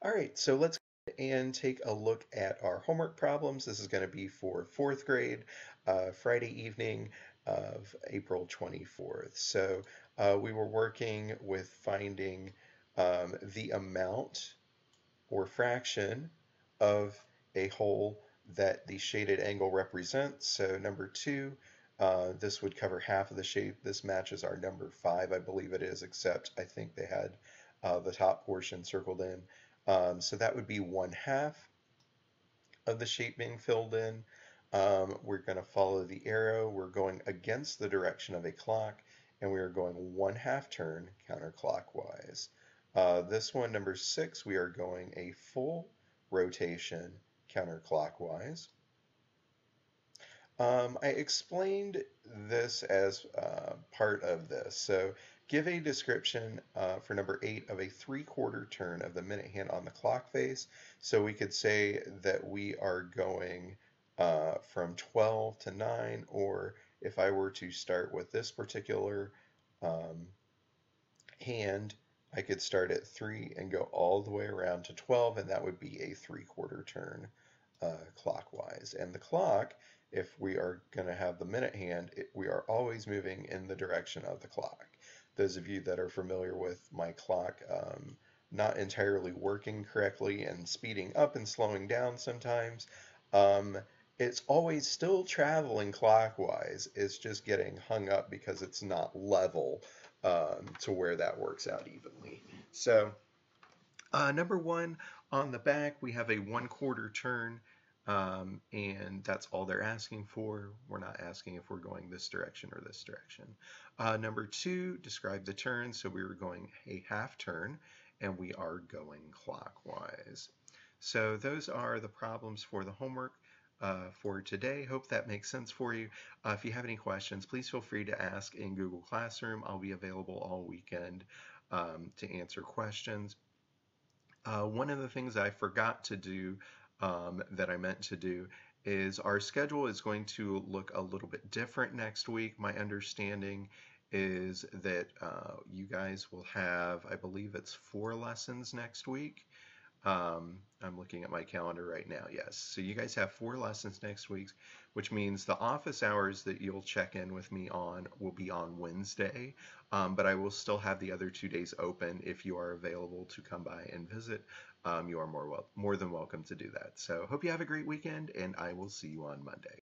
All right, so let's and take a look at our homework problems. This is going to be for fourth grade, uh, Friday evening of April 24th. So uh, we were working with finding um, the amount or fraction of a whole that the shaded angle represents. So number two, uh, this would cover half of the shape. This matches our number five, I believe it is, except I think they had uh, the top portion circled in. Um, so that would be one half of the shape being filled in. Um, we're going to follow the arrow. We're going against the direction of a clock, and we are going one half turn counterclockwise. Uh, this one, number six, we are going a full rotation counterclockwise. Um, I explained this as uh, part of this. So Give a description uh, for number eight of a three-quarter turn of the minute hand on the clock face. So we could say that we are going uh, from 12 to 9, or if I were to start with this particular um, hand, I could start at 3 and go all the way around to 12, and that would be a three-quarter turn uh, clockwise. And the clock, if we are going to have the minute hand, it, we are always moving in the direction of the clock those of you that are familiar with my clock um, not entirely working correctly and speeding up and slowing down sometimes, um, it's always still traveling clockwise. It's just getting hung up because it's not level um, to where that works out evenly. So uh, number one, on the back, we have a one quarter turn. Um, and that's all they're asking for. We're not asking if we're going this direction or this direction. Uh, number two, describe the turn. So we were going a half turn and we are going clockwise. So those are the problems for the homework uh, for today. Hope that makes sense for you. Uh, if you have any questions, please feel free to ask in Google Classroom. I'll be available all weekend um, to answer questions. Uh, one of the things I forgot to do um, that I meant to do is our schedule is going to look a little bit different next week. My understanding is that uh, you guys will have, I believe it's four lessons next week. Um, I'm looking at my calendar right now. Yes. So you guys have four lessons next week, which means the office hours that you'll check in with me on will be on Wednesday. Um, but I will still have the other two days open if you are available to come by and visit. Um, you are more well, more than welcome to do that. So hope you have a great weekend, and I will see you on Monday.